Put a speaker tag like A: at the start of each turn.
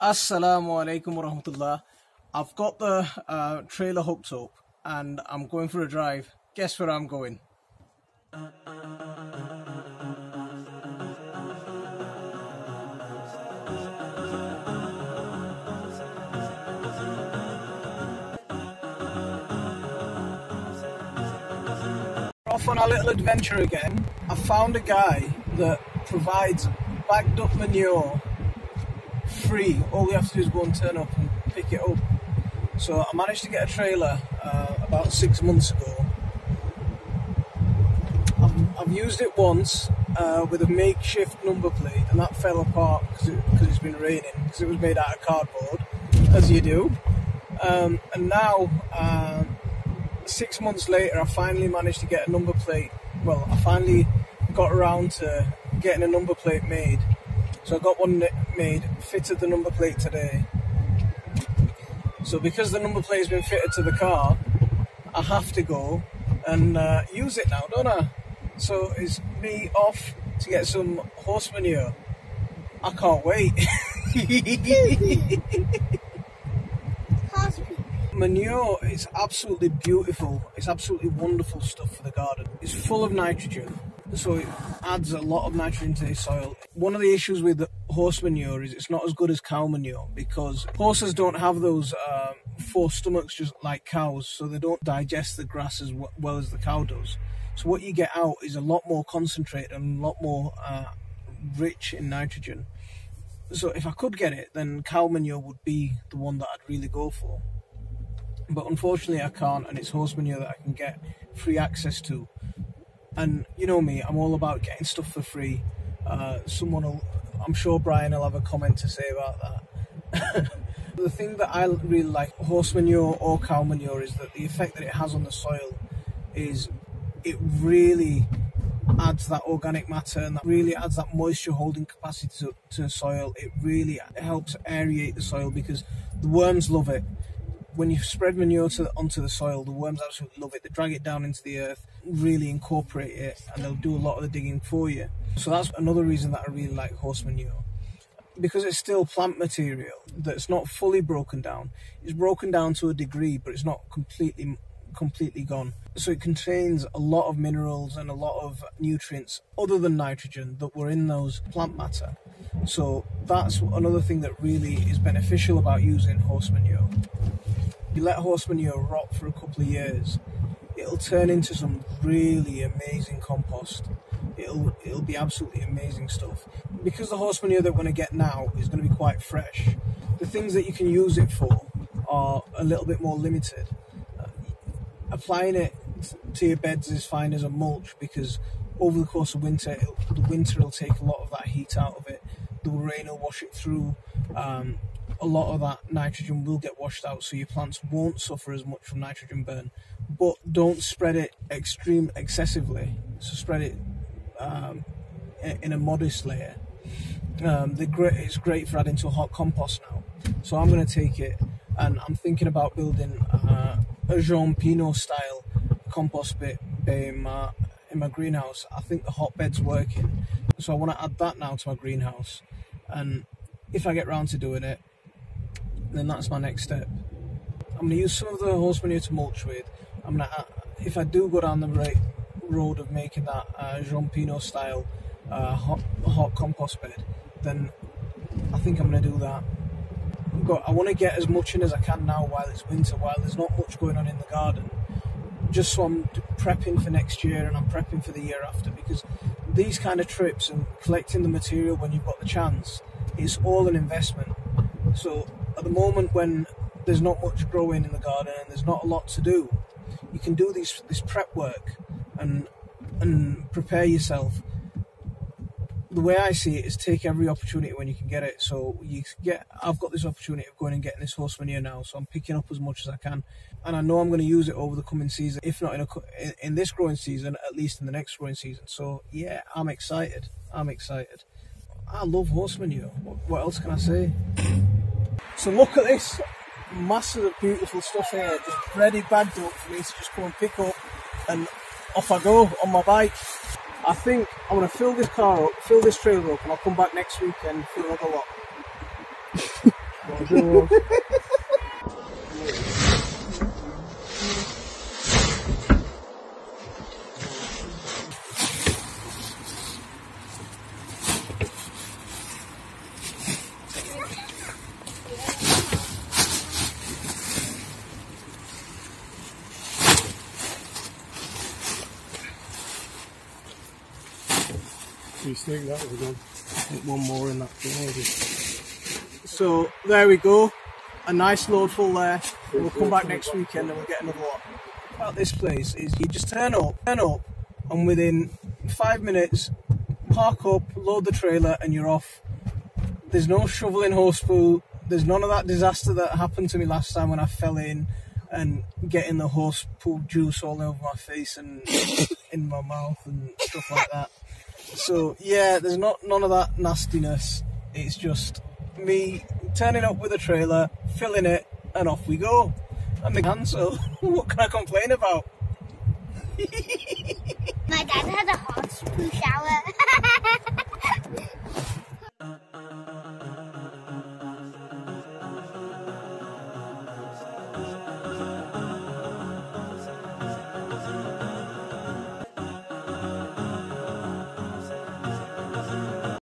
A: Assalamu alaikum warahmatullah. I've got the uh, trailer hooked up and I'm going for a drive. Guess where I'm going? Off on our little adventure again. I found a guy that provides bagged up manure free. All we have to do is go and turn up and pick it up. So I managed to get a trailer uh, about six months ago. I've, I've used it once uh, with a makeshift number plate, and that fell apart because it, has been raining. Because it was made out of cardboard, as you do. Um, and now, uh, six months later, I finally managed to get a number plate. Well, I finally got around to getting a number plate made. So I got one made, fitted the number plate today. So because the number plate has been fitted to the car, I have to go and uh, use it now, don't I? So it's me off to get some horse manure. I can't wait. manure is absolutely beautiful. It's absolutely wonderful stuff for the garden. It's full of nitrogen, so it adds a lot of nitrogen to the soil. One of the issues with horse manure is it's not as good as cow manure because horses don't have those um, four stomachs just like cows, so they don't digest the grass as well as the cow does. So what you get out is a lot more concentrated and a lot more uh, rich in nitrogen. So if I could get it, then cow manure would be the one that I'd really go for. But unfortunately, I can't, and it's horse manure that I can get free access to. And you know me, I'm all about getting stuff for free. Uh, someone will, I'm sure Brian will have a comment to say about that. the thing that I really like horse manure or cow manure is that the effect that it has on the soil is it really adds that organic matter and that really adds that moisture holding capacity to, to soil. It really helps aerate the soil because the worms love it when you spread manure to, onto the soil, the worms absolutely love it. They drag it down into the earth, really incorporate it, and they'll do a lot of the digging for you. So that's another reason that I really like horse manure. Because it's still plant material that's not fully broken down. It's broken down to a degree, but it's not completely completely gone. So it contains a lot of minerals and a lot of nutrients other than nitrogen that were in those plant matter. So that's another thing that really is beneficial about using horse manure you let horse manure rot for a couple of years, it'll turn into some really amazing compost. It'll it'll be absolutely amazing stuff. Because the horse manure that we're going to get now is going to be quite fresh, the things that you can use it for are a little bit more limited. Uh, applying it to your beds is fine as a mulch because over the course of winter, the winter will take a lot of that heat out of it. The rain will wash it through. Um, a lot of that nitrogen will get washed out, so your plants won't suffer as much from nitrogen burn. But don't spread it extreme excessively. So spread it um, in a modest layer. Um, great, it's great for adding to a hot compost now. So I'm going to take it, and I'm thinking about building uh, a Jean Pain style compost bit in my in my greenhouse. I think the hotbed's working, so I want to add that now to my greenhouse. And if I get round to doing it, then that's my next step. I'm going to use some of the horse manure to mulch with. I'm going to, if I do go down the right road of making that uh, Jean Pain style uh, hot, hot compost bed, then I think I'm going to do that. But I want to get as much in as I can now while it's winter, while there's not much going on in the garden, just so I'm prepping for next year and I'm prepping for the year after. Because these kind of trips and collecting the material when you've got the chance, it's all an investment. So at the moment when there's not much growing in the garden and there's not a lot to do, you can do this this prep work and and prepare yourself. The way I see it is take every opportunity when you can get it. So you get, I've got this opportunity of going and getting this horse manure now, so I'm picking up as much as I can, and I know I'm going to use it over the coming season. If not in a in, in this growing season, at least in the next growing season. So yeah, I'm excited. I'm excited. I love horse manure. What, what else can I say? So look at this massive, beautiful stuff here, just ready bagged up for me to just come and pick up, and off I go on my bike. I think I'm going to fill this car up, fill this trailer up, and I'll come back next weekend for another lot.
B: Do think that was on?
A: One more in that maybe. So there we go. A nice load full there. We'll come back next weekend and we'll get another lot. About this place is you just turn up, turn up, and within five minutes, park up, load the trailer, and you're off. There's no shoveling horse poo. There's none of that disaster that happened to me last time when I fell in and getting the horse poo juice all over my face and in my mouth and stuff like that. So yeah, there's not none of that nastiness. It's just me turning up with a trailer, filling it, and off we go. And the so what can I complain about?
C: My dad has a hot shower.